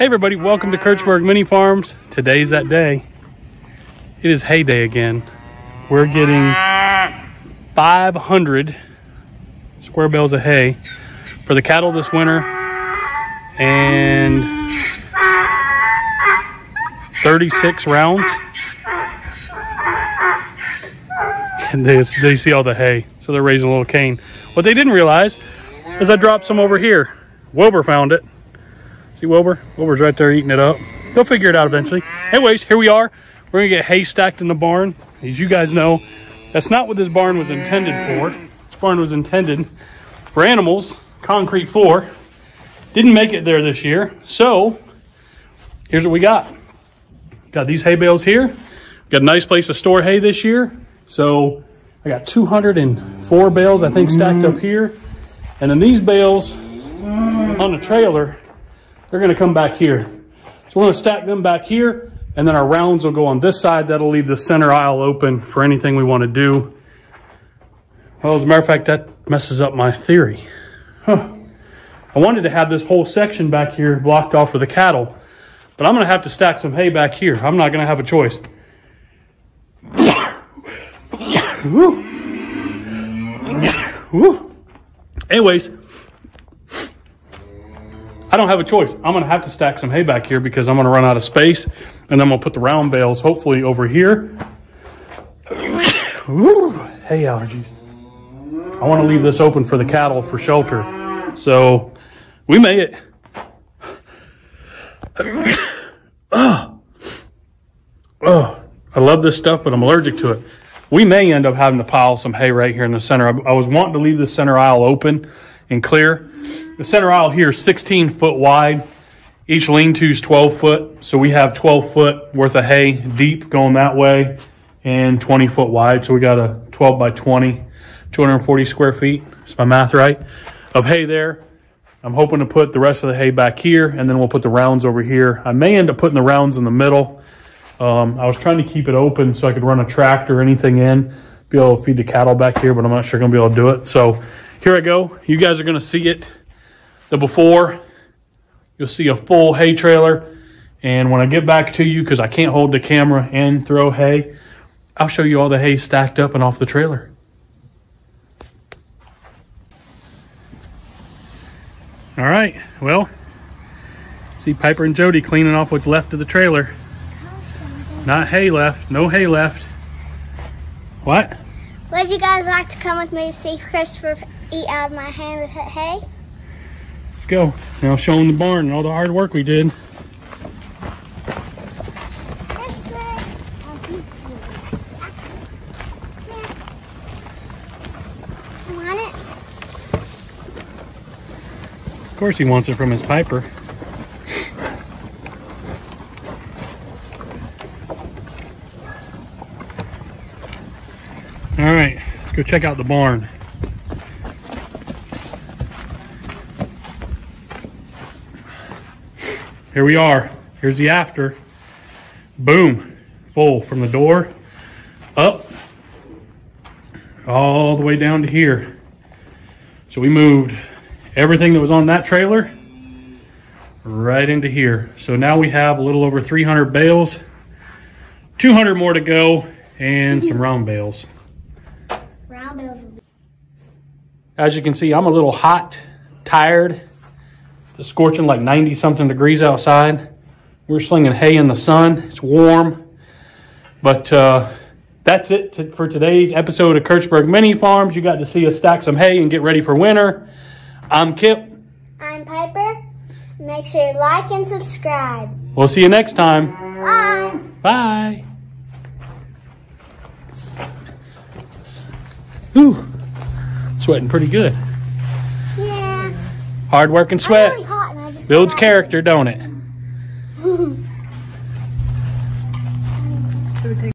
Hey everybody, welcome to Kirchberg Mini Farms. Today's that day. It is hay day again. We're getting 500 square bales of hay for the cattle this winter and 36 rounds. And they, they see all the hay, so they're raising a little cane. What they didn't realize is I dropped some over here. Wilbur found it. See Wilbur? Wilbur's right there eating it up. They'll figure it out eventually. Anyways, here we are. We're gonna get hay stacked in the barn. As you guys know, that's not what this barn was intended for. This barn was intended for animals, concrete floor. Didn't make it there this year. So here's what we got. Got these hay bales here. Got a nice place to store hay this year. So I got 204 bales, I think, stacked up here. And then these bales on the trailer, they're gonna come back here. So we're gonna stack them back here, and then our rounds will go on this side. That'll leave the center aisle open for anything we wanna do. Well, as a matter of fact, that messes up my theory. Huh. I wanted to have this whole section back here blocked off for the cattle, but I'm gonna have to stack some hay back here. I'm not gonna have a choice. Anyways, I don't have a choice. I'm going to have to stack some hay back here because I'm going to run out of space. And then going to put the round bales hopefully over here. Woo. Hay allergies. I want to leave this open for the cattle for shelter. So we it. oh. oh, I love this stuff, but I'm allergic to it. We may end up having to pile some hay right here in the center. I, I was wanting to leave the center aisle open and clear. The center aisle here is 16 foot wide. Each lean-to is 12 foot. So we have 12 foot worth of hay deep going that way and 20 foot wide. So we got a 12 by 20, 240 square feet. Is my math right? Of hay there. I'm hoping to put the rest of the hay back here and then we'll put the rounds over here. I may end up putting the rounds in the middle um, I was trying to keep it open so I could run a tractor or anything in, be able to feed the cattle back here, but I'm not sure I'm going to be able to do it. So here I go. You guys are going to see it. The before, you'll see a full hay trailer. And when I get back to you, because I can't hold the camera and throw hay, I'll show you all the hay stacked up and off the trailer. All right, well, see Piper and Jody cleaning off what's left of the trailer. Not hay left. No hay left. What? Would you guys like to come with me to see Christopher eat out of my hand with hay? Let's go. Now show him the barn and all the hard work we did. Of course he wants it from his Piper. All right, let's go check out the barn. Here we are. Here's the after. Boom, full from the door up all the way down to here. So we moved everything that was on that trailer right into here. So now we have a little over 300 bales, 200 more to go, and some round bales. As you can see, I'm a little hot, tired. It's scorching like 90 something degrees outside. We're slinging hay in the sun. It's warm. But uh, that's it to, for today's episode of Kirchberg Mini Farms. You got to see us stack some hay and get ready for winter. I'm Kip. I'm Piper. Make sure you like and subscribe. We'll see you next time. Bye. Bye. Whew. Sweating pretty good. Yeah. Hard work and sweat really builds character, don't it?